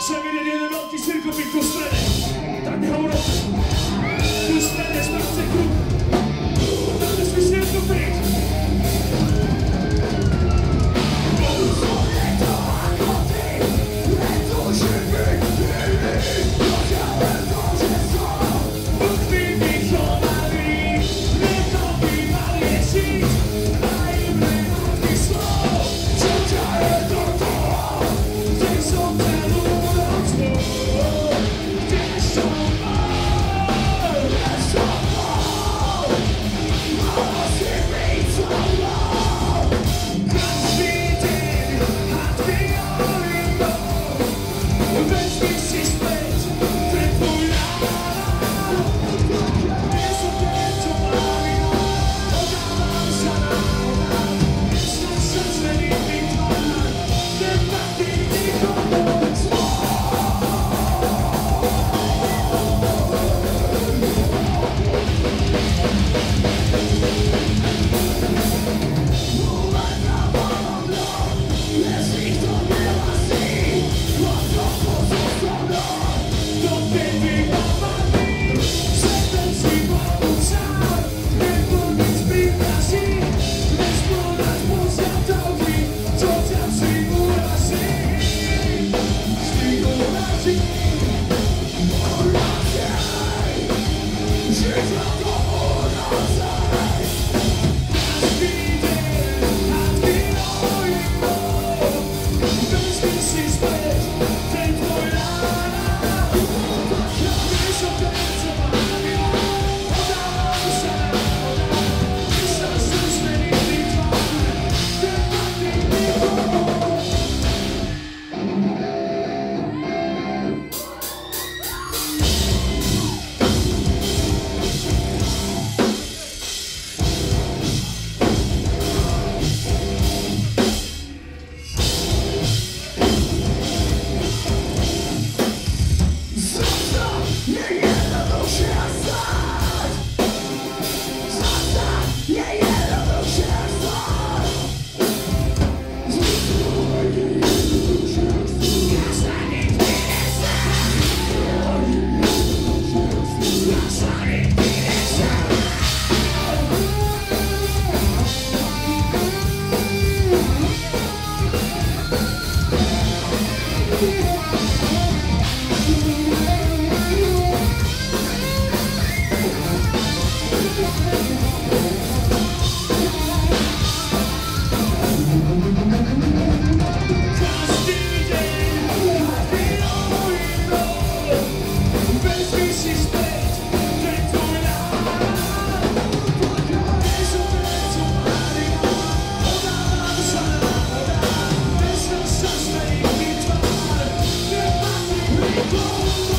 Przemienię jeden wielki cyrko piękną scenę. Tak miał rok. Tu scenę sprawdzę klub. Tam jest mi cyrko pięk. Bóg mi weź Thank Thank you.